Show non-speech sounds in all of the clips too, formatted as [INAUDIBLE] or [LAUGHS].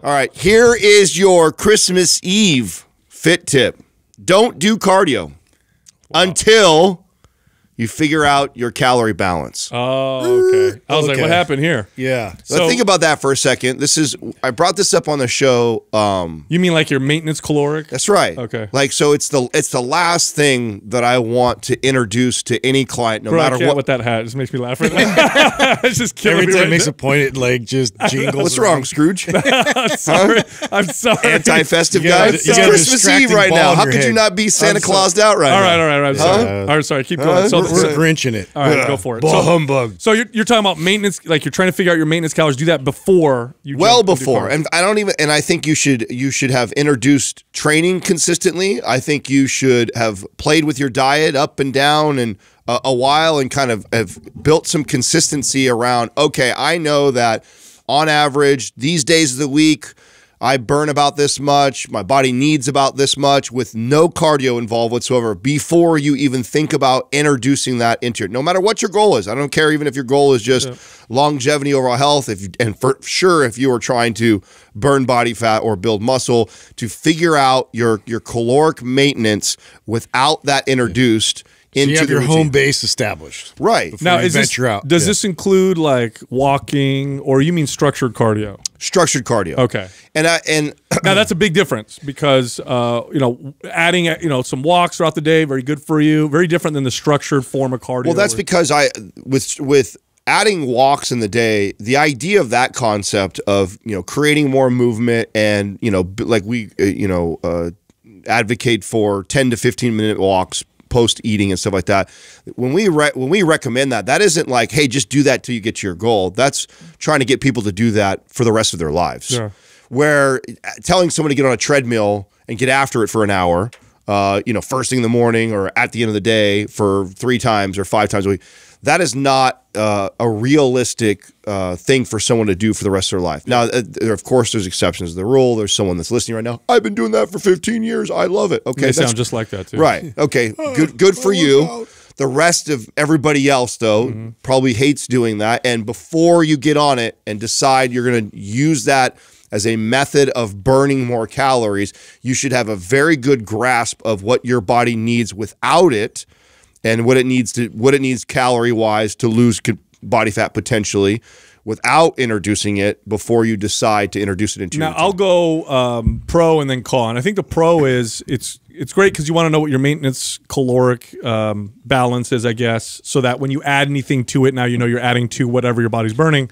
All right, here is your Christmas Eve fit tip. Don't do cardio until you figure out your calorie balance. Oh, okay. I was like, what happened here? Yeah. So, So- think about that for a second. This is I brought this up on the show. Um, You mean like your maintenance caloric? that's right. Okay. Like so, it's the it's the last thing that I want to introduce to any client, no Bro, I matter can't what. with that hat. It just makes me laugh right now. [LAUGHS] it's just killing Every me time right it makes now. a point, it like just [LAUGHS] jingles. What's wrong, Scrooge? [LAUGHS] I'm sorry. I'm sorry. Anti-festive You guy. It's you got a Christmas Eve right now. How your could you not be Santa I'm Claused out right All now? right, all right, all right. I'm sorry. All right, sorry. Keep going. So, We're, we're Grinching it. all right, go for it. Ball So, humbug. so you're, you're talking about maintenance, like you're trying to figure out your maintenance calories. Do that before you. well before and i don't even and i think you should you should have introduced training consistently i think you should have played with your diet up and down and uh, a while and kind of have built some consistency around okay i know that on average these days of the week I burn about this much, my body needs about this much with no cardio involved whatsoever before you even think about introducing that into it. No matter what your goal is. I don't care even if your goal is just longevity, overall health, if you, and for sure if you are trying to burn body fat or build muscle, to figure out your your caloric maintenance without that introduced So into you have your routine. home base established. Right. Now you is this, out. does Yeah. this include like walking, or you mean structured cardio? Structured cardio. Okay. And I and [CLEARS THROAT] now that's a big difference because uh, you know adding uh, you know some walks throughout the day very good for you. Very different than the structured form of cardio. Well, that's because I with with adding walks in the day, the idea of that concept of you know creating more movement and you know like we uh, you know uh, advocate for ten to fifteen minute walks post eating and stuff like that. When we re- when we recommend that, that isn't like hey just do that till you get to your goal. That's trying to get people to do that for the rest of their lives. Yeah. Where uh, telling someone to get on a treadmill and get after it for an hour uh, you know, first thing in the morning or at the end of the day for three times or five times a week. That is not uh, a realistic uh, thing for someone to do for the rest of their life. Now, uh, of course, there's exceptions to the rule. There's someone that's listening right now. I've been doing that for 15 years. I love it. Okay, they sound just like that too. right. [LAUGHS] Okay, good. Good for you. The rest of everybody else, though, probably hates doing that. And before you get on it and decide you're going to use that as a method of burning more calories, you should have a very good grasp of what your body needs without it, and what it needs to what it needs calorie wise to lose body fat potentially. Without introducing it before you decide to introduce it into your Now I'll go um, pro and then con. I think the pro is it's it's great because you want to know what your maintenance caloric um, balance is, I guess, so that when you add anything to it, now you know you're adding to whatever your body's burning.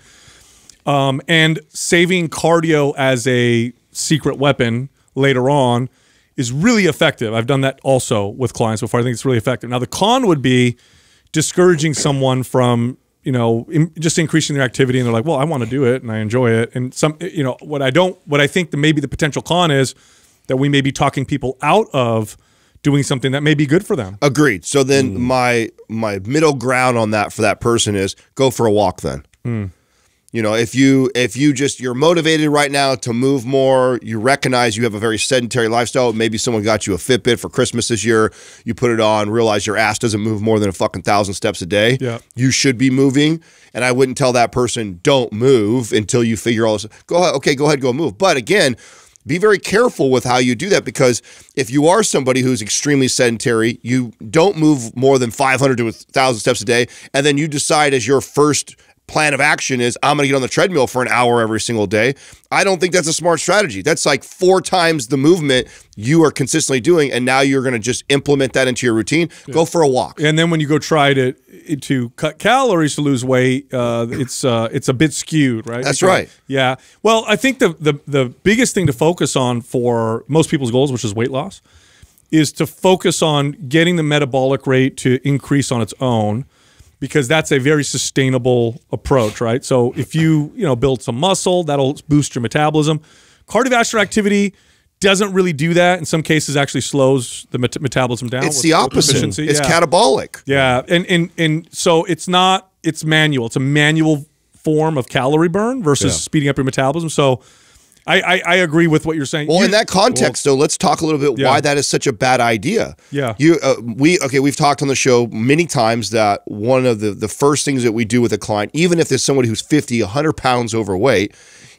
Um, and saving cardio as a secret weapon later on is really effective. I've done that also with clients before. I think it's really effective. Now the con would be discouraging someone from you know in, just increasing their activity and they're like well i want to do it and i enjoy it and some you know what i don't what i think that maybe the potential con is that we may be talking people out of doing something that may be good for them Agreed. So then hmm. my my middle ground on that for that person is go for a walk then. Hmm. You know, if you if you just you're motivated right now to move more, you recognize you have a very sedentary lifestyle. Maybe someone got you a Fitbit for Christmas this year. You put it on, realize your ass doesn't move more than a fucking thousand steps a day. Yeah. You should be moving. And I wouldn't tell that person, don't move until you figure all this. Go ahead, okay, go ahead, go move. But again, be very careful with how you do that because if you are somebody who's extremely sedentary, you don't move more than 500 to 1,000 steps a day, and then you decide as your first plan of action is I'm going to get on the treadmill for an hour every single day. I don't think that's a smart strategy. That's like four times the movement you are consistently doing, and now you're going to just implement that into your routine. Go for a walk. and then when you go try to to cut calories to lose weight uh, it's uh, it's a bit skewed right That's Because- right. yeah well i think the, the the biggest thing to focus on for most people's goals which is weight loss is to focus on getting the metabolic rate to increase on its own because that's a very sustainable approach, right? So if you, you know, build some muscle, that'll boost your metabolism. Cardiovascular activity doesn't really do that. In some cases actually slows the met- metabolism down. It's the opposite. efficiency. It's Yeah. catabolic. Yeah, and and and so it's not it's manual. It's a manual form of calorie burn versus Yeah. speeding up your metabolism. So I, I I agree with what you're saying. Well, You- in that context, though, let's talk a little bit Yeah. why that is such a bad idea. Yeah. you uh, we okay. We've talked on the show many times that one of the the first things that we do with a client, even if there's somebody who's 50, 100 pounds overweight,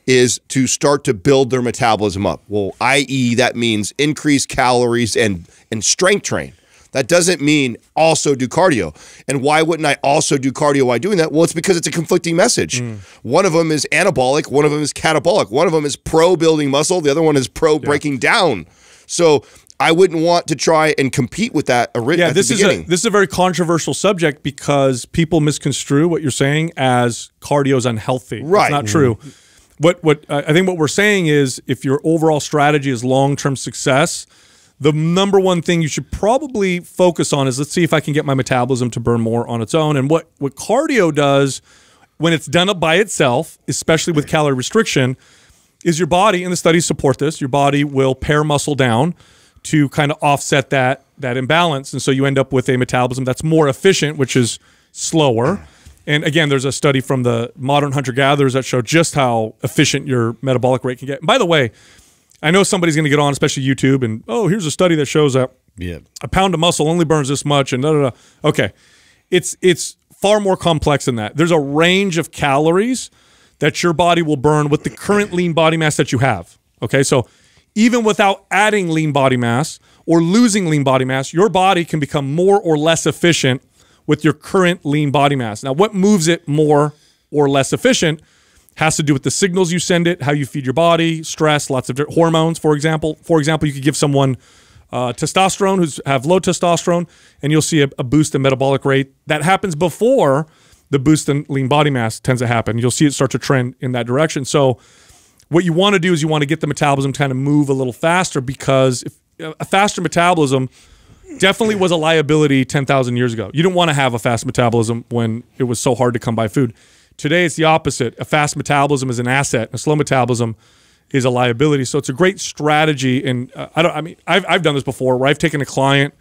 is to start to build their metabolism up. Well, i.e., that means increase calories and and strength train. That doesn't mean also do cardio. And why wouldn't I also do cardio while doing that? Well, it's because it's a conflicting message. One of them is anabolic, one of them is catabolic, one of them is pro building muscle, the other one is pro breaking down. So I wouldn't want to try and compete with that Yeah, at this the is a this is a very controversial subject because people misconstrue what you're saying as cardio is unhealthy. Right. It's not true. What what uh, I think what we're saying is if your overall strategy is long term success, the number one thing you should probably focus on is let's see if I can get my metabolism to burn more on its own. And what what cardio does when it's done up by itself, especially with calorie restriction, is your body, and the studies support this, your body will pare muscle down to kind of offset that that imbalance. And so you end up with a metabolism that's more efficient, which is slower. And again, there's a study from the modern hunter gatherers that show just how efficient your metabolic rate can get. And by the way, I know somebody's going to get on, especially YouTube, and oh, here's a study that shows that Yeah. a pound of muscle only burns this much and da da da. Okay. It's it's far more complex than that. There's a range of calories that your body will burn with the current lean body mass that you have. Okay? So even without adding lean body mass or losing lean body mass, your body can become more or less efficient with your current lean body mass. Now, what moves it more or less efficient has to do with the signals you send it, how you feed your body, stress, lots of hormones. For example, for example, you could give someone uh, testosterone who's have low testosterone, and you'll see a, a boost in metabolic rate that happens before the boost in lean body mass tends to happen. You'll see it start to trend in that direction. So, what you want to do is you want to get the metabolism kind of move a little faster because if, a faster metabolism definitely was a liability 10,000 years ago. You didn't want to have a fast metabolism when it was so hard to come by food. Today, it's the opposite. A fast metabolism is an asset, a slow metabolism is a liability. So it's a great strategy. And uh, I don't, I mean, I've, I've done this before where I've taken a client,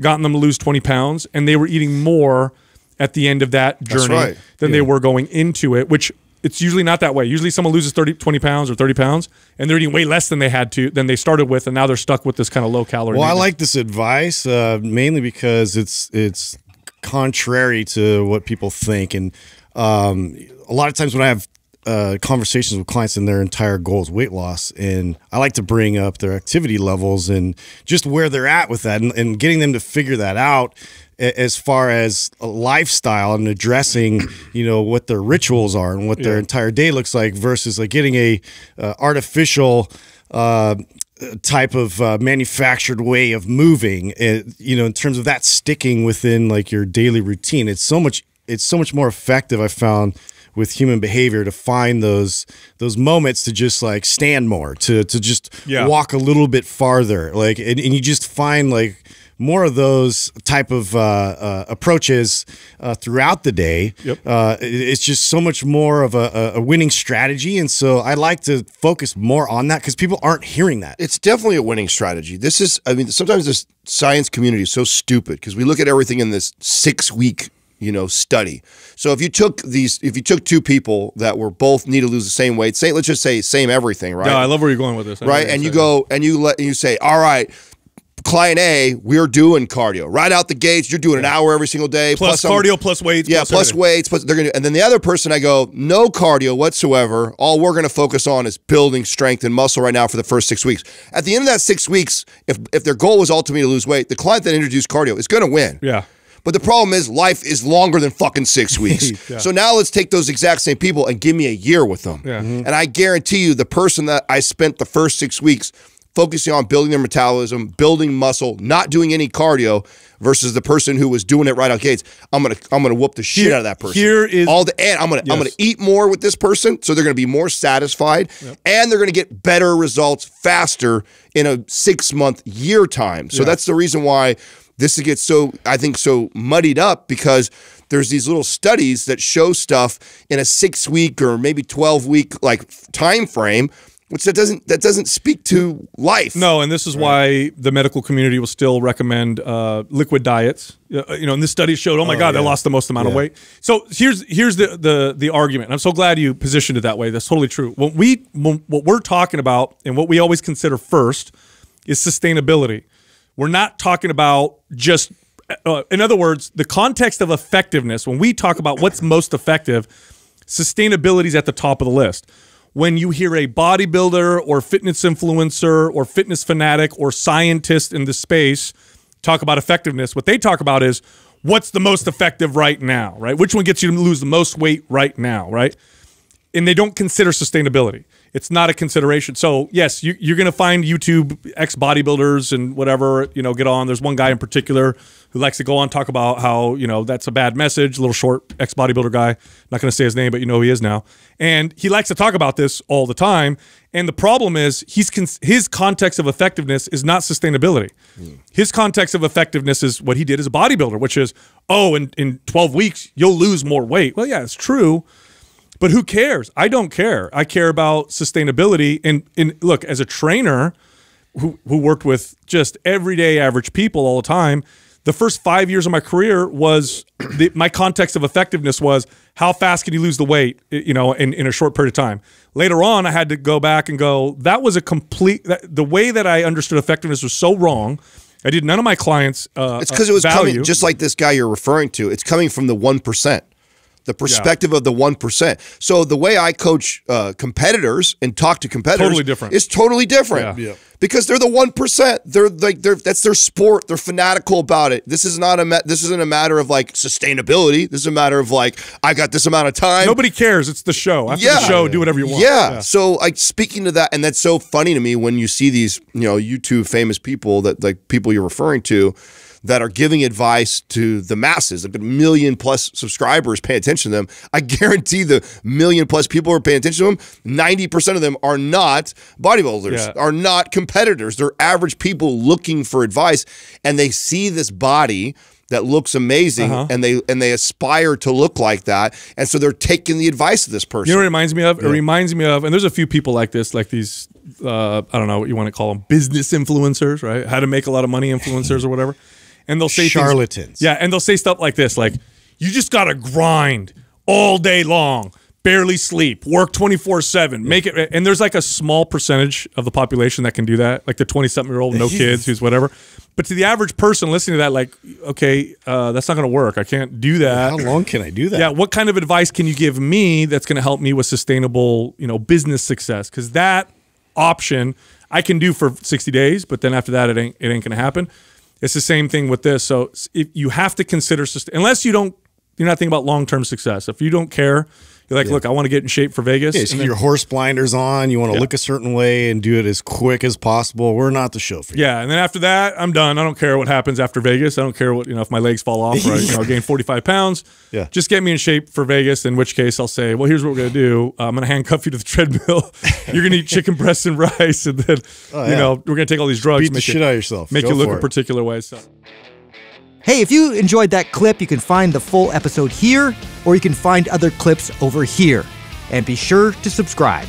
gotten them to lose 20 pounds, and they were eating more at the end of that journey right. than they were going into it, which it's usually not that way. Usually someone loses 30, 20 pounds or 30 pounds and they're eating way less than they had to, than they started with. And now they're stuck with this kind of low calorie. Well, I like this advice uh, mainly because it's it's contrary to what people think, and um, a lot of times when I have uh, conversations with clients and their entire goal is weight loss, and I like to bring up their activity levels and just where they're at with that, and, and getting them to figure that out as far as a lifestyle and addressing, you know, what their rituals are and what their entire day looks like versus like getting a uh, artificial. Uh, type of uh, manufactured way of moving uh, you know in terms of that sticking within like your daily routine it's so much it's so much more effective i found with human behavior to find those those moments to just like stand more to to just Yeah. walk a little bit farther like and, and you just find like more of those type of uh, uh, approaches uh, throughout the day. Yep. Uh, it- it's just so much more of a, a- a winning strategy, and so I like to focus more on that because people aren't hearing that. It's definitely a winning strategy. This is, I mean, sometimes this science community is so stupid because we look at everything in this six week, you know, study. So if you took these, if you took two people that were both need to lose the same weight, say, let's just say same everything, right? No, I love where you're going with this. I right? And you go and you let you say, all right, client A, we're doing cardio right out the gates. You're doing an hour every single day, plus, some- cardio, plus weights, yeah, plus, plus weights, plus they're gonna. And then the other person, I go, no cardio whatsoever. All we're gonna focus on is building strength and muscle right now for the first six weeks. At the end of that six weeks, if if their goal was ultimately to lose weight, the client that introduced cardio is gonna win. Yeah. But the problem is life is longer than fucking six [LAUGHS] weeks. So now let's take those exact same people and give me a year with them. Yeah. Mhm. And I guarantee you, the person that I spent the first six weeks focusing on building their metabolism, building muscle, not doing any cardio, versus the person who was doing it right out gates, I'm gonna I'm gonna whoop the shit Here- out of that person. here is- all the and I'm gonna I'm gonna eat more with this person, so they're gonna be more satisfied, and they're gonna get better results faster in a six month year time. So that's the reason why this gets so I think so muddied up because there's these little studies that show stuff in a six week or maybe 12 week like time frame which that doesn't that doesn't speak to life No, and this is why the medical community will still recommend uh, liquid diets. Uh, you know, and this study showed, oh my God, they lost the most amount of weight. So here's here's the the the argument. And I'm so glad you positioned it that way. That's totally true. What we when, what we're talking about and what we always consider first is sustainability. We're not talking about just. Uh, in other words, the context of effectiveness. When we talk about what's most effective, sustainability is at the top of the list. When you hear a bodybuilder or fitness influencer or fitness fanatic or scientist in the space talk about effectiveness, what they talk about is what's the most effective right now, right? Which one gets you to lose the most weight right now, right? And they don't consider sustainability. It's not a consideration. So yes, you, you're going to find YouTube ex bodybuilders and whatever you know get on. There's one guy in particular who likes to go on talk about how you know that's a bad message. A little short ex bodybuilder guy. Not going to say his name, but you know who he is now. And he likes to talk about this all the time. And the problem is he's his context of effectiveness is not sustainability. Mm. His context of effectiveness is what he did as a bodybuilder, which is oh, in in 12 weeks you'll lose more weight. Well, yeah, it's true but who cares? I don't care. I care about sustainability. And, and look, as a trainer who, who worked with just everyday average people all the time, the first five years of my career was [CLEARS THROAT] the, my context of effectiveness was how fast can you lose the weight, you know, in, in a short period of time. Later on, I had to go back and go, that was a complete, that, the way that I understood effectiveness was so wrong. I did none of my clients. Uh, it's because it was value. coming, just like this guy you're referring to, it's coming from the 1% the perspective yeah. of the 1%. So the way I coach uh, competitors and talk to competitors totally different. is totally different. Yeah. yeah. Because they're the 1%. They're like they're that's their sport. They're fanatical about it. This is not a this isn't a matter of like sustainability. This is a matter of like I got this amount of time. Nobody cares. It's the show. After yeah. the show, do whatever you want. Yeah. yeah. So like speaking to that and that's so funny to me when you see these, you know, YouTube famous people that like people you're referring to that are giving advice to the masses. I've got a million plus subscribers paying attention to them. I [LAUGHS] guarantee the million plus people who are paying attention to them, 90% of them are not bodybuilders, yeah. are not competitors. They're average people looking for advice and they see this body that looks amazing uh -huh. and they and they aspire to look like that and so they're taking the advice of this person. You know what it reminds me of? Yeah. It reminds me of and there's a few people like this like these uh, I don't know what you want to call them business influencers, right? How to make a lot of money influencers or whatever and they'll say charlatans. Things, yeah, and they'll say stuff like this, like you just gotta grind all day long, barely sleep, work twenty four seven, make it. And there's like a small percentage of the population that can do that, like the twenty something year old, no kids, who's whatever. But to the average person listening to that, like, okay, uh, that's not going to work. I can't do that. How long can I do that? Yeah. What kind of advice can you give me that's going to help me with sustainable, you know, business success? Because that option I can do for 60 days, but then after that, it ain't it ain't going to happen. It's the same thing with this. So if you have to consider, unless you don't, you're not thinking about long term success. If you don't care, you're like, yeah. look, I want to get in shape for Vegas. Yeah, so then, your horse blinders on. You want to yeah. look a certain way and do it as quick as possible. We're not the show for you. Yeah, and then after that, I'm done. I don't care what happens after Vegas. I don't care what you know if my legs fall off or I, you know, [LAUGHS] gain 45 pounds. Yeah, just get me in shape for Vegas. In which case, I'll say, well, here's what we're gonna do. Uh, I'm gonna handcuff you to the [LAUGHS] treadmill. you're gonna eat chicken breast and [LAUGHS] rice, and then oh, you know we're gonna take all these drugs, beat the shit out of yourself, make Go you look a particular way. So. Hey, if you enjoyed that clip, you can find the full episode here, or you can find other clips over here and be sure to subscribe.